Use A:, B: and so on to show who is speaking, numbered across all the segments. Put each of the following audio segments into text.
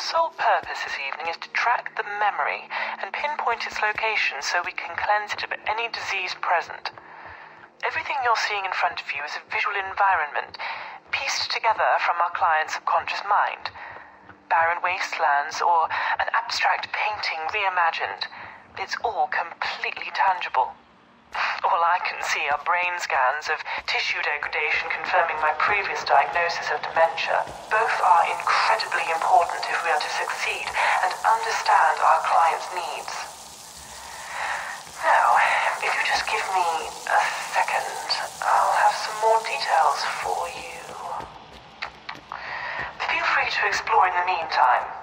A: Sole purpose this evening is to track the memory and pinpoint its location so we can cleanse it of any disease present. Everything you're seeing in front of you is a visual environment pieced together from our client's subconscious mind. Barren wastelands or an abstract painting reimagined. It's all completely tangible. All I can see are brain scans of tissue degradation confirming my previous diagnosis of dementia. Both are incredibly important if we are to succeed and understand our client's needs. Now, if you just give me a second, I'll have some more details for you. Feel free to explore in the meantime.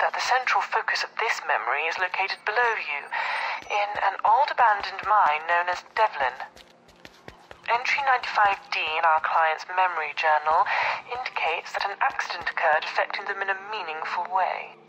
A: That the central focus of this memory is located below you, in an old abandoned mine known as Devlin. Entry 95D in our client's memory journal indicates that an accident occurred affecting them in a meaningful way.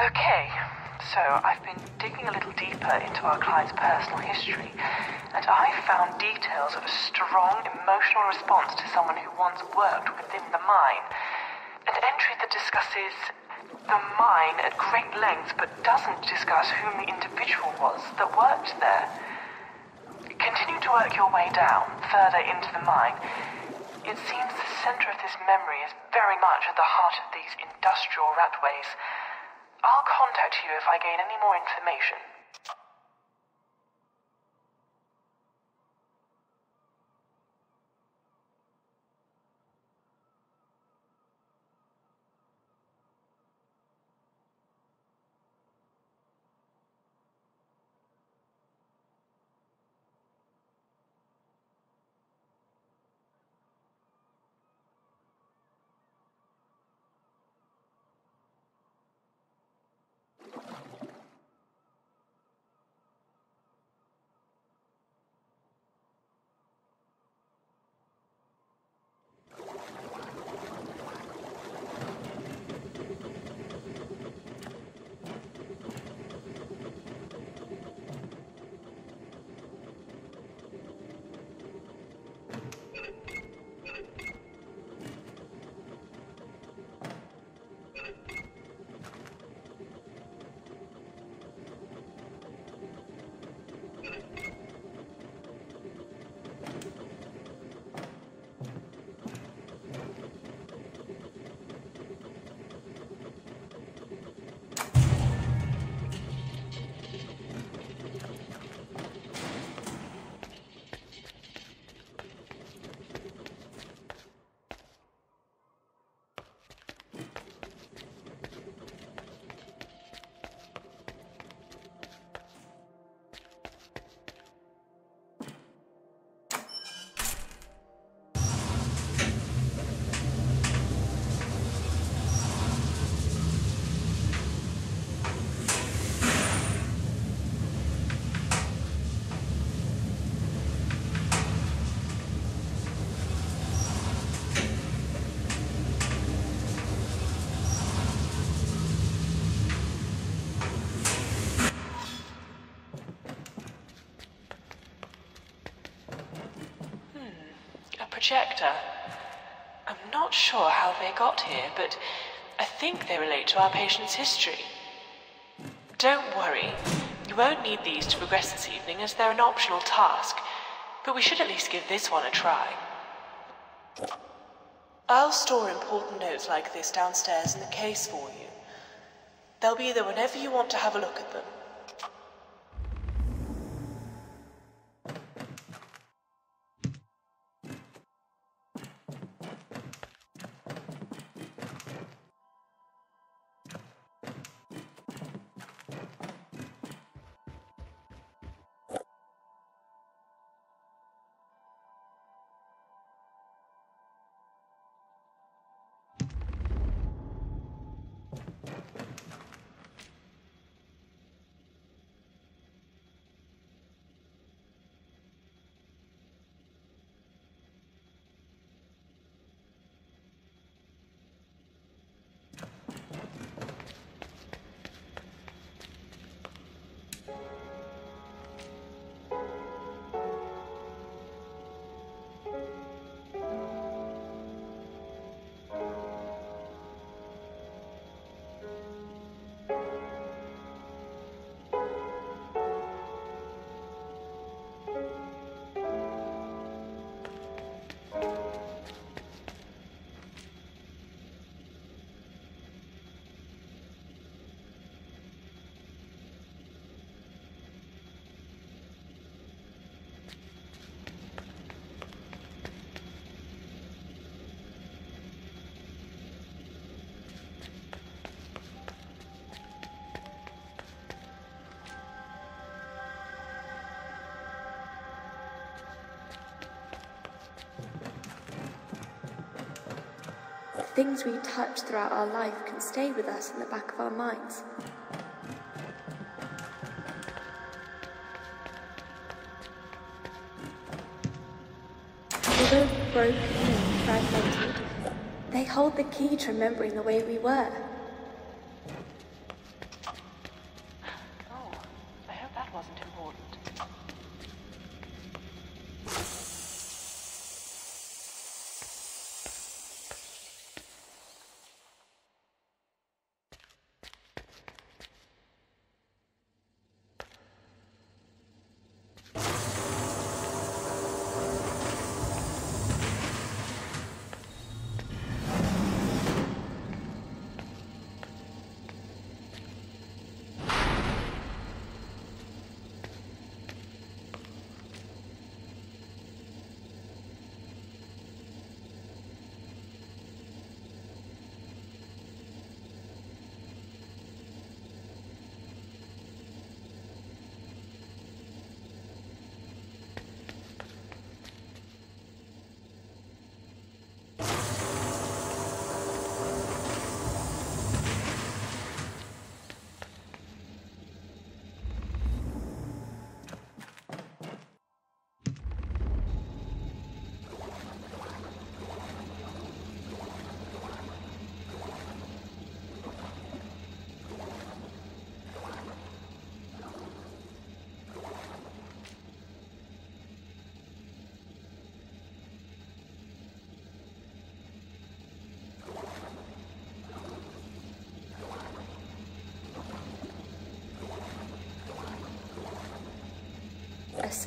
A: Okay, so I've been digging a little deeper into our client's personal history, and I found details of a strong emotional response to someone who once worked within the mine. An entry that discusses the mine at great length but doesn't discuss whom the individual was that worked there. Continue to work your way down, further into the mine. It seems the center of this memory is very much at the heart of these industrial ratways. I'll contact you if I gain any more information. Projector. I'm not sure how they got here, but I think they relate to our patient's history. Don't worry, you won't need these to progress this evening as they're an optional task, but we should at least give this one a try. I'll store important notes like this downstairs in the case for you. They'll be there whenever you want to have a look at them.
B: Things we touch throughout our life can stay with us in the back of our minds. Although broken and fragmented, they hold the key to remembering the way we were.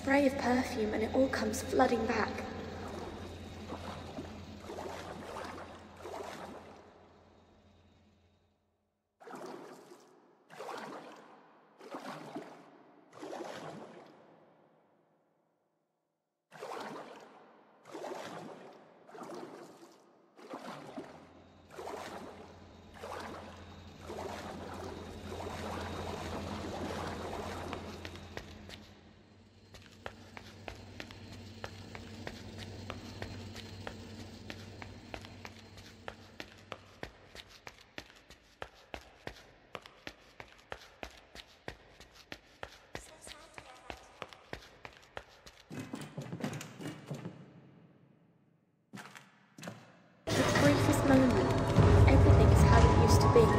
B: spray of perfume and it all comes flooding back. shopping.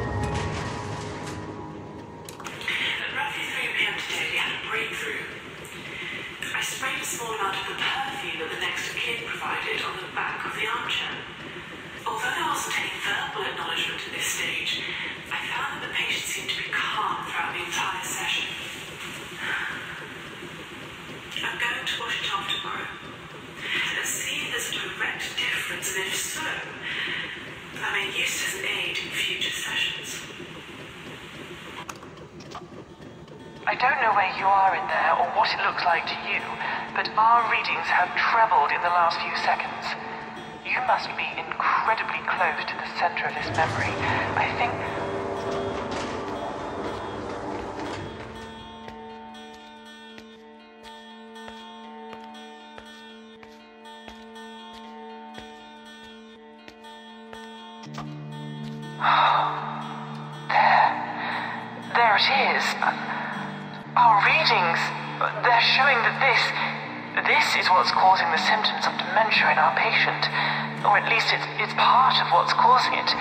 B: The
A: breakfast room today, we had a breakthrough. I sprayed a small amount of the perfume that the next of provided on the back of the armchair. Although there wasn't any verbal acknowledgement at this stage, I found that the patient seemed to be calm throughout the entire session. I'm going to wash it off tomorrow. See if there's a direct difference, and it's so, I may use aid in future sessions. I don't know where you are in there or what it looks like to you, but our readings have trebled in the last few seconds. You must be incredibly close to the center of this memory. I think There. There it is. Our readings. They're showing that this. This is what's causing the symptoms of dementia in our patient. Or at least it's, it's part of what's causing it.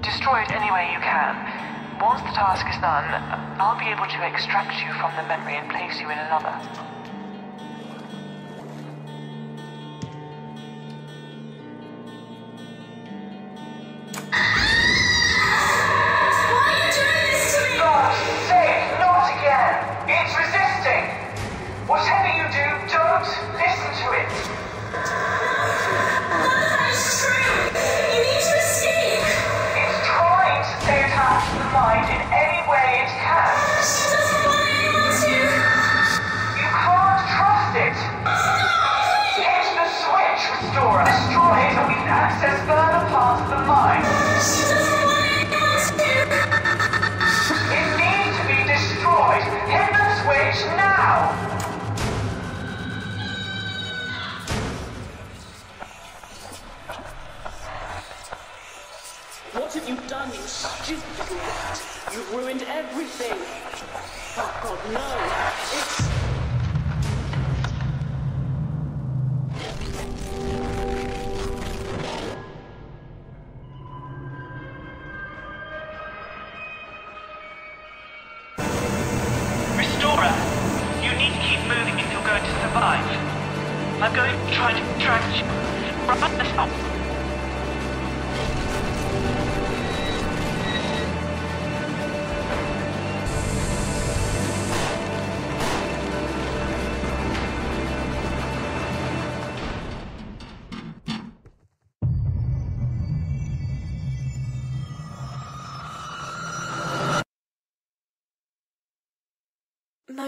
A: Destroy it any way you can. Once the task is done, I'll be able to extract you from the memory and place you in another. Nora, you need to keep moving if you're going to survive. I'm going to try to track you. Right now.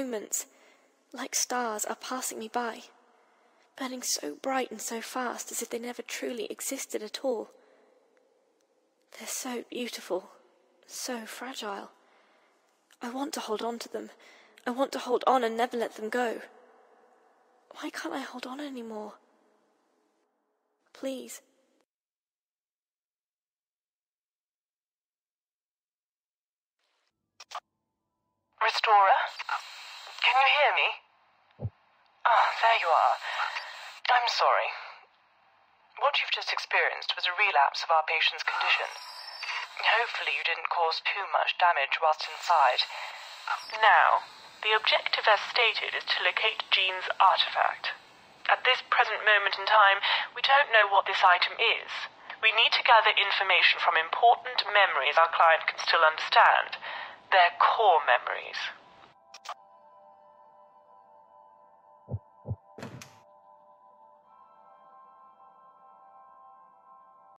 B: moments, like stars, are passing me by, burning so bright and so fast as if they never truly existed at all. They're so beautiful, so fragile. I want to hold on to them. I want to hold on and never let them go. Why can't I hold on any more? Please.
A: Restorer. Can you hear me? Ah, there you are. I'm sorry. What you've just experienced was a relapse of our patient's condition. Hopefully, you didn't cause too much damage whilst inside. Now, the objective as stated is to locate Jean's artifact. At this present moment in time, we don't know what this item is. We need to gather information from important memories our client can still understand, their core memories.